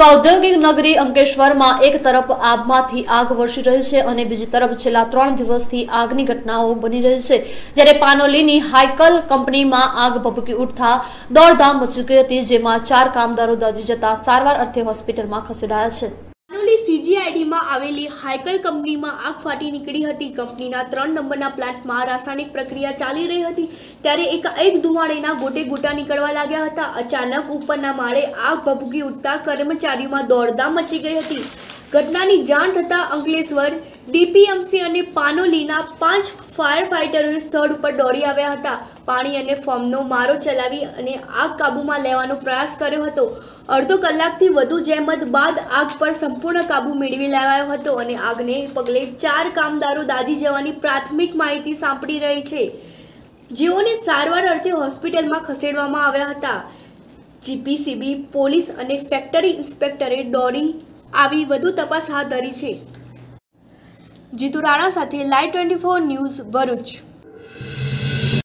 તો ઔદ્યોગિક નગરી અંકેશ્વરમાં એક તરફ આબમાંથી આગ વર્ષી રહી છે અને બીજી તરફ છેલ્લા ત્રણ દિવસથી આગની ઘટનાઓ બની રહી છે. જ્યારે પાનોલીની હાઇકલ કંપનીમાં આગ ભભૂકી ઉઠતા દોડધામ મચી ગઈ હતી, જેમાં ચાર કામદારો દાજી જતા સારવાર અર્થે હોસ્પિટલમાં ખસેડાયા છે. પાનોલી સીજીઆઈડીમાં આવેલી હાઇકલ કંપનીમાં આગ ફાટી નીકળી હતી. કંપનીના ત્રણ નંબરના પ્લાન્ટમાં રાસાયણિક પ્રક્રિયા ચાલી રહી હતી. ત્યારે એક એક ધુમાડેના ગોટે ગોટા નીકળવા લાગ્યા હતા. અચાનક ઉપરના માળે આગ ભભૂકી ઉઠતા કર્મચારીઓમાં દોડધામ મચી ગઈ હતી. ઘટનાની જાણ થતાં અંકલેશ્વર, ડીપીએમસી અને પાનોલીના પાંચ ફાયર ફાઇટરોએ સ્થળ ઉપર દોડી આવ્યા હતા. પાણી અને ફોર્મનો મારો ચલાવી અને આગ કાબૂમાં લેવાનો પ્રયાસ કર્યો હતો. અડધો કલાકથી વધુ જહેમત બાદ આગ પર સંપૂર્ણ કાબૂ મેળવી લેવાયો હતો અને આગને પગલે ચાર કામદારો દાઝી જવાની પ્રાથમિક માહિતી સાંપડી રહી છે. જેઓને સારવાર અર્થે હોસ્પિટલમાં ખસેડવામાં આવ્યા હતા. જીપીસીબી, પોલીસ અને ફેક્ટરી ઇન્સ્પેક્ટરે દોડી આવી વધુ તપાસ હાથ ધરી છે. જીતુ રાણા સાથે live twenty four news Bharuch.